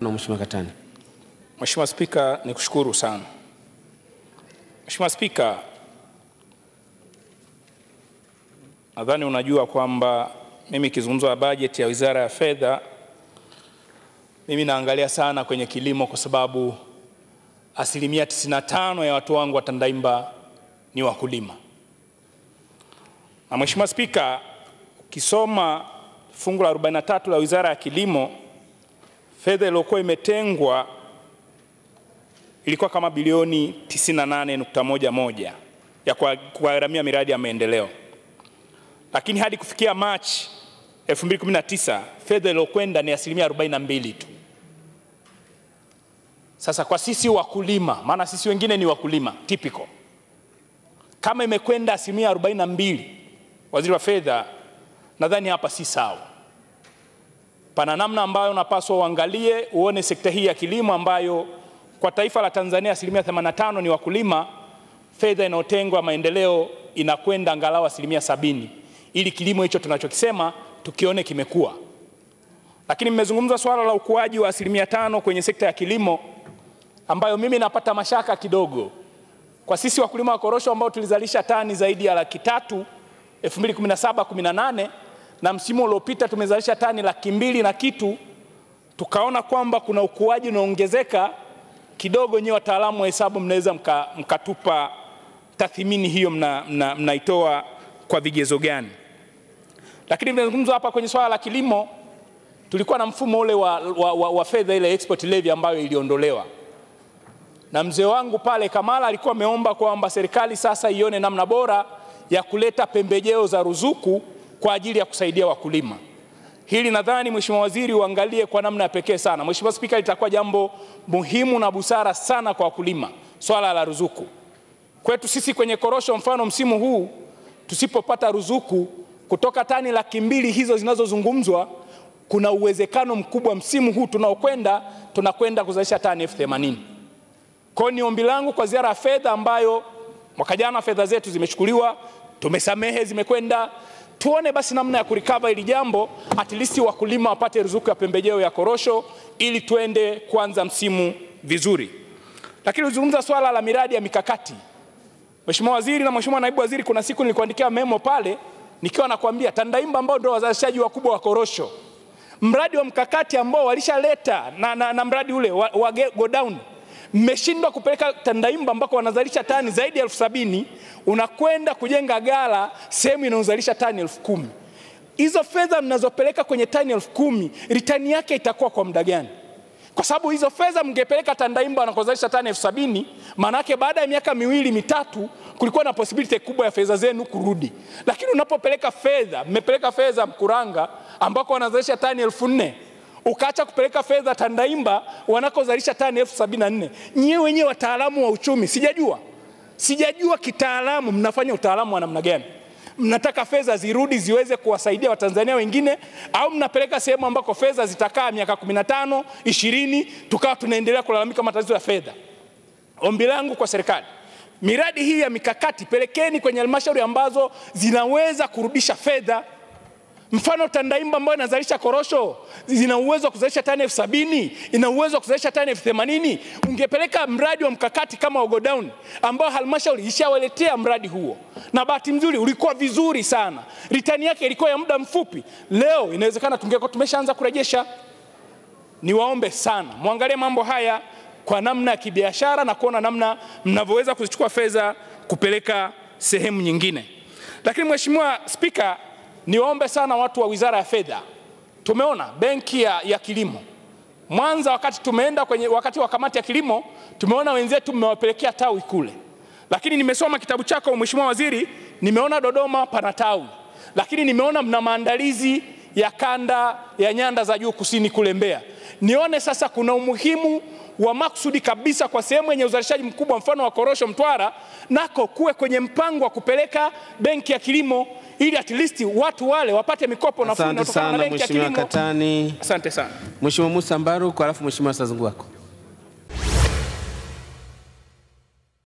Na Mheshimiwa Katani. Mheshimiwa Spika, nikushukuru sana. Mheshimiwa Spika, nadhani unajua kwamba mimi ikizungumzwa bajeti ya Wizara ya Fedha, mimi naangalia sana kwenye kilimo kwa sababu asilimia 95 ya watu wangu wa Tandaimba ni wakulima. Na Mheshimiwa Spika, ukisoma fungu la 43 la Wizara ya Kilimo, fedha iliyokuwa imetengwa ilikuwa kama bilioni 98.11 ya kugharamia miradi ya maendeleo, lakini hadi kufikia Machi 2019 fedha iliyokwenda ni asilimia 42 tu. Sasa kwa sisi wakulima, maana sisi wengine ni wakulima typical, kama imekwenda asilimia 42, waziri wa fedha, nadhani hapa si sawa. Pana namna ambayo unapaswa uangalie, uone sekta hii ya kilimo ambayo kwa taifa la Tanzania asilimia 85 ni wakulima, fedha inayotengwa maendeleo inakwenda angalau asilimia sabini, ili kilimo hicho tunachokisema tukione kimekuwa. Lakini mmezungumza swala la ukuaji wa asilimia tano kwenye sekta ya kilimo ambayo mimi napata mashaka kidogo kwa sisi wakulima wa korosho ambao tulizalisha tani zaidi ya laki tatu 2017 18 na msimu uliopita tumezalisha tani laki mbili na kitu, tukaona kwamba kuna ukuaji unaongezeka kidogo. Nyewe wataalamu wa hesabu mnaweza mkatupa tathmini hiyo, mnaitoa mna, mna kwa vigezo gani? Lakini vinazungumzwa hapa kwenye swala la kilimo, tulikuwa na mfumo ule wa, wa, wa, wa fedha ile export levy ambayo iliondolewa na mzee wangu pale Kamala alikuwa ameomba kwamba serikali sasa ione namna bora ya kuleta pembejeo za ruzuku kwa ajili ya kusaidia wakulima. Hili nadhani Mheshimiwa Waziri uangalie kwa namna ya pekee sana. Mheshimiwa Spika, litakuwa jambo muhimu na busara sana kwa wakulima, swala la ruzuku. Kwetu sisi kwenye korosho, mfano msimu huu tusipopata ruzuku kutoka tani laki mbili hizo zinazozungumzwa, kuna uwezekano mkubwa msimu huu tunaokwenda tunakwenda kuzalisha tani elfu themanini. Kwa ni ombi langu kwa ziara ya fedha ambayo mwaka jana fedha zetu zimechukuliwa, tumesamehe, zimekwenda. Tuone basi namna ya kurikava hili jambo, at least wakulima wapate ruzuku ya pembejeo ya korosho ili tuende kwanza msimu vizuri. Lakini uzungumza swala la miradi ya mikakati, Mheshimiwa Waziri na Mheshimiwa Naibu Waziri, kuna siku nilikuandikia memo pale nikiwa nakwambia Tandaimba ambao ndio wazalishaji wakubwa wa korosho, mradi wa mkakati ambao walishaleta na, na, na mradi ule wa, wa go down mmeshindwa kupeleka Tandaimba ambako wanazalisha tani zaidi ya elfu sabini unakwenda kujenga gala sehemu inayozalisha tani elfu kumi Hizo fedha mnazopeleka kwenye tani elfu kumi ritani yake itakuwa kwa muda gani? Kwa sababu hizo fedha mngepeleka Tandaimba wanakozalisha tani elfu sabini maanake baada ya miaka miwili mitatu kulikuwa na posibiliti kubwa ya fedha zenu kurudi, lakini unapopeleka fedha, mmepeleka fedha Mkuranga ambako wanazalisha tani elfu nne ukaacha kupeleka fedha Tandaimba wanakozalisha tani elfu sabini na nne. Nyiwe wenyewe wataalamu wa uchumi, sijajua sijajua kitaalamu mnafanya utaalamu wa namna gani? Mnataka fedha zirudi ziweze kuwasaidia Watanzania wengine, au mnapeleka sehemu ambako fedha zitakaa miaka 15 20, tukawa tunaendelea kulalamika matatizo ya fedha? Ombi langu kwa serikali, miradi hii ya mikakati pelekeni kwenye halmashauri ambazo zinaweza kurudisha fedha Mfano Tandaimba ambayo inazalisha korosho ina uwezo wa kuzalisha tani elfu sabini ina uwezo wa kuzalisha tani elfu themanini Ungepeleka mradi wa mkakati kama wa Godown ambao halmashauri ishawaletea mradi huo, na bahati mzuri ulikuwa vizuri sana, ritani yake ilikuwa ya muda mfupi. Leo inawezekana tungekuwa tumeshaanza kurejesha. Niwaombe sana mwangalie mambo haya kwa namna ya kibiashara na kuona namna mnavyoweza kuzichukua fedha kupeleka sehemu nyingine. Lakini Mheshimiwa Spika, niwaombe sana watu wa Wizara ya Fedha. Tumeona benki ya, ya kilimo Mwanza, wakati tumeenda kwenye wakati wa kamati ya kilimo, tumeona wenzetu mmewapelekea tawi kule, lakini nimesoma kitabu chako Mheshimiwa Waziri, nimeona Dodoma pana tawi, lakini nimeona mna maandalizi ya kanda ya nyanda za juu kusini kule Mbeya. Nione sasa kuna umuhimu wa maksudi kabisa kwa sehemu yenye uzalishaji mkubwa, mfano wa korosho Mtwara, nako kuwe kwenye mpango wa kupeleka benki ya kilimo ili at least watu wale wapate mikopo nafuu Asante inayotokana na sana benki ya Mheshimiwa kilimo. Katani. Asante sana. Mheshimiwa Musa Mbaruku, alafu Mheshimiwa Sazungu wako.